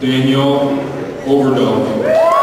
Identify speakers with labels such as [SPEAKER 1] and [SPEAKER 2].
[SPEAKER 1] Daniel Overdome.